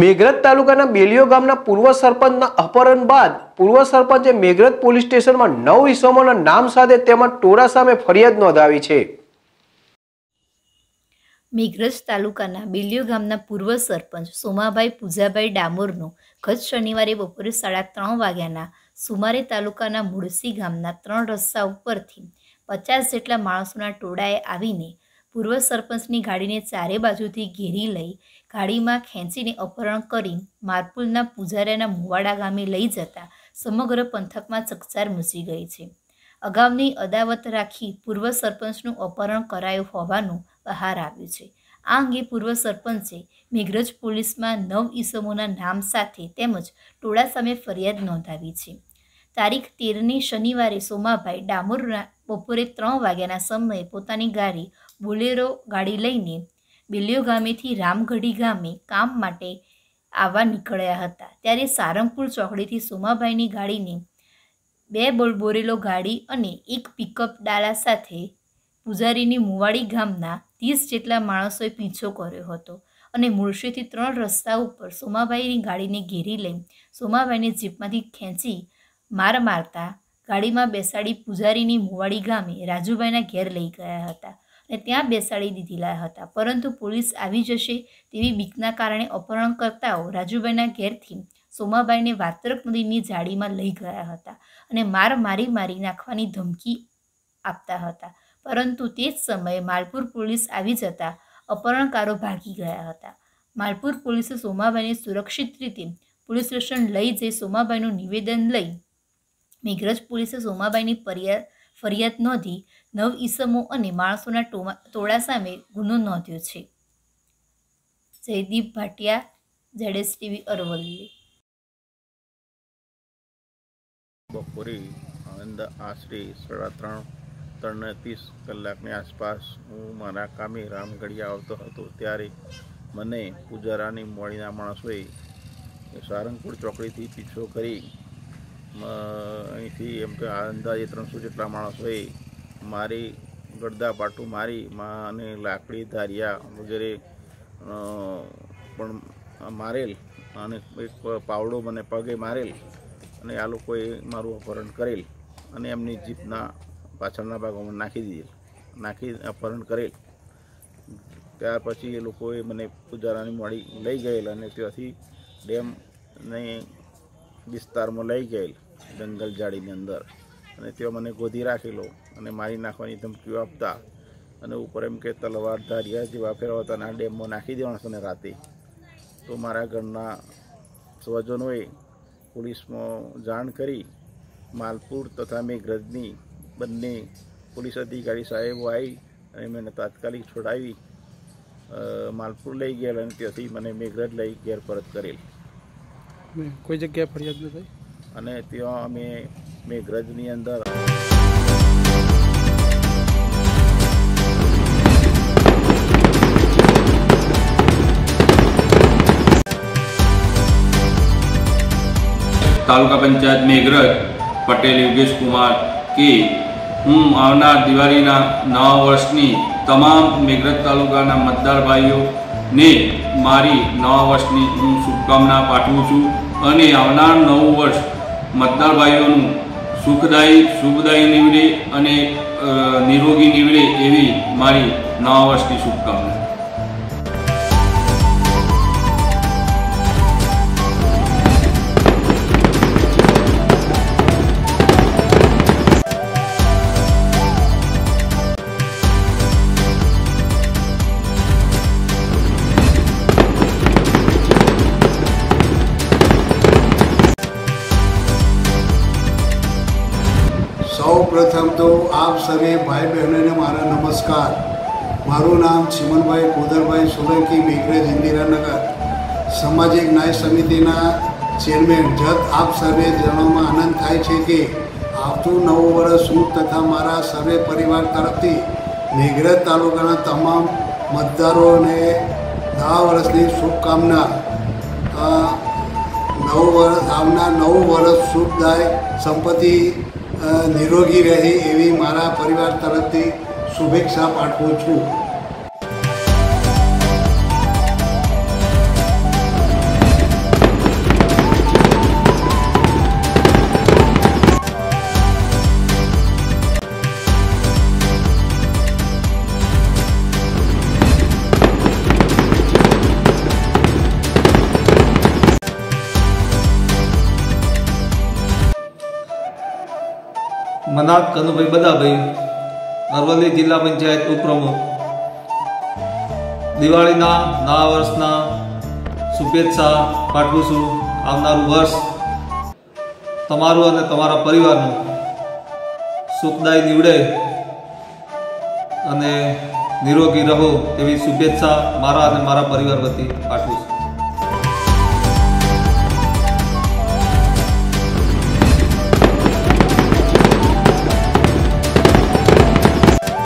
મેઘરજ તાલુકાના બેલિયો ગામના પૂર્વ સરપંચના અપહરણ બાદ પૂર્વ સરપંચે મેઘરજ પોલીસ સ્ટેશનમાં નવ ઇસમોના નામ સાથે તેમજ ટોળા સામે ફરિયાદ નોંધાવી છે. મેઘરજ તાલુકાના બેલિયો ગામના પૂર્વ સરપંચ સોમાભાઈ પૂજાભાઈ ડામોરનો ગત શનિવારે બપોરે સાડા ત્રણ વાગ્યાના સુમારે તાલુકાના મુળસી ગામના ત્રણ રસ્તા ઉપરથી પચાસ જેટલા માણસોના ટોળાએ આવીને પૂર્વ સરપંચની ગાડીને ચારે બાજુથી ઘેરી લઈ ગાડીમાં ખેંચીને અપહરણ કરી મારપુલના પૂજારાના મુવાડા ગામે લઈ જતા સમગ્ર પંથકમાં ચકચાર મચી ગઈ છે. અગાઉની અદાવત રાખી પૂર્વ સરપંચનું અપહરણ કરાયું હોવાનું બહાર આવ્યું છે. આ અંગે પૂર્વ સરપંચે મેઘરજ પોલીસમાં નવ ઈસમોના નામ સાથે તેમજ ટોળા સામે ફરિયાદ નોંધાવી છે. તારીખ તેરની શનિવારે સોમાભાઈ ડામોરના બપોરે ત્રણ વાગ્યાના સમયે પોતાની ગાડી બોલેરો ગાડી લઈને બિલિયો ગામેથી રામગઢી ગામે કામ માટે આવવા નીકળ્યા હતા. ત્યારે સારંગપુર ચોકડીથી સોમાભાઈની ગાડીને બે બોરેલો ગાડી અને એક પિકઅપ ડાલા સાથે પૂજારીની મુવાડી ગામના ત્રીસ જેટલા માણસોએ પીછો કર્યો હતો અને મુળશીથી ત્રણ રસ્તા ઉપર સોમાભાઈની ગાડીને ઘેરી લઈ સોમાભાઈને જીપમાંથી ખેંચી માર મારતા ગાડીમાં બેસાડી પૂજારીની મુવાડી ગામે રાજુભાઈના ઘેર લઈ ગયા હતા. અને ત્યાં બેસાડી દીધેલા હતા. પરંતુ પોલીસ આવી જશે તેવી બીકના કારણે અપહરણકર્તાઓ રાજુભાઈના ઘેરથી સોમાબાઈને વાત્રક નદીની જાળીમાં લઈ ગયા હતા અને માર મારી મારી નાખવાની ધમકી આપતા હતા. પરંતુ તે જ સમયે માલપુર પોલીસ આવી જતા અપહરણકારો ભાગી ગયા હતા. માલપુર પોલીસે સોમાબાઈને સુરક્ષિત રીતે પોલીસ સ્ટેશન લઈ જઈ સોમાબાઈનું નિવેદન લઈ મેઘરજ પોલીસે સોમાબાઈની ફરિયાદ ફરિયાદ નોંધી નવ ઈસમો અને માણસોના ટોમા, ટોળા સામે ગુનો નોંધ્યો છે. જયદીપ ભાટિયા જેડેસ ટીવી, અરવલ્લી. બપોરે અંદર આશરે સાડા ત્રણ ત્રણ ત્રીસ કલાકની આસપાસ હું મારા કામે રામગઢિયા આવતો હતો ત્યારે મને પૂજારાની મોડીના માણસોએ સારંગપુર ચોકડીથી પીછો કરી અહીંથી એમ કે અંદાજે ત્રણસો જેટલા માણસોએ મારી ગડદા પાટું મારી અને લાકડી, ધારિયા વગેરે પણ મારેલ અને એક પાવડો મને પગે મારેલ અને આ લોકોએ મારું અપહરણ કરેલ અને એમની જીપના પાછળના ભાગોમાં નાખી દીધેલ, નાખી અપહરણ કરેલ. ત્યાર પછી એ લોકોએ મને પૂજારાની મળી લઈ ગયેલ અને ત્યાંથી ડેમને વિસ્તારમાં લઈ ગયેલ. જંગલ જાળીની અંદર. અને ત્યાં મને ગોધી રાખેલો અને મારી નાખવાની ધમકીઓ આપતા. અને ઉપર એમ કે તલવાર, ધારિયા જેવા ફેરવતા અને આ ડેમમાં નાખી દેવાના છે રાતે. તો મારા ઘરના સ્વજનોએ પોલીસમાં જાણ કરી. માલપુર તથા મેઘરજની બંને પોલીસ અધિકારી સાહેબો આવી અને મને તાત્કાલિક છોડાવી. માલપુર લઈ ગયેલ અને ત્યાંથી મને મેઘરજ લઈ ઘેર પરત કરેલ. કોઈ જગ્યાએ ફરિયાદ ન અને ત્યાં અમે મેઘરજની અંદર તાલુકા પંચાયત મેઘરજ, પટેલ યોગેશ કુમાર કે હું આવનાર દિવાળીના નવા વર્ષની તમામ મેઘરજ તાલુકાના મતદાર ભાઈઓને મારી નવા વર્ષની હું શુભકામના પાઠવું છું અને આવનાર નવું વર્ષ મતદાર ભાઈઓનું સુખદાયી શુભદાયી નીવડે અને નિરોગી નીવડે એવી મારી નવા વર્ષની શુભકામના. સૌ પ્રથમ તો આપ સર્વે ભાઈ બહેનોને મારા નમસ્કાર. મારું નામ ચિમનભાઈ કોદરભાઈ સોલંકી, મેઘરજ, ઇન્દિરાનગર. સામાજિક ન્યાય સમિતિના ચેરમેન. જત આપ સર્વે જણાવવામાં આનંદ થાય છે કે આવતું નવું વર્ષ હું તથા મારા સર્વે પરિવાર તરફથી મેઘરજ તાલુકાના તમામ મતદારોને નવા વર્ષની શુભકામના. નવું વર્ષ આવનાર નવું વર્ષ શુભદાય સંપત્તિ નિરોગી રહે એવી મારા પરિવાર તરફથી શુભેચ્છા પાઠવું છું. અનાથ કનુભાઈ બદાભાઈ અરવલ્લી જિલ્લા પંચાયત ઉપપ્રમુખ. દિવાળીના નવા વર્ષના શુભેચ્છા પાઠવું છું આવનારું વર્ષ તમારું અને તમારા પરિવારનું. સુખદાયી નીવડે અને નિરોગી રહો એવી શુભેચ્છા મારા અને મારા પરિવાર વતી પાઠવું છું.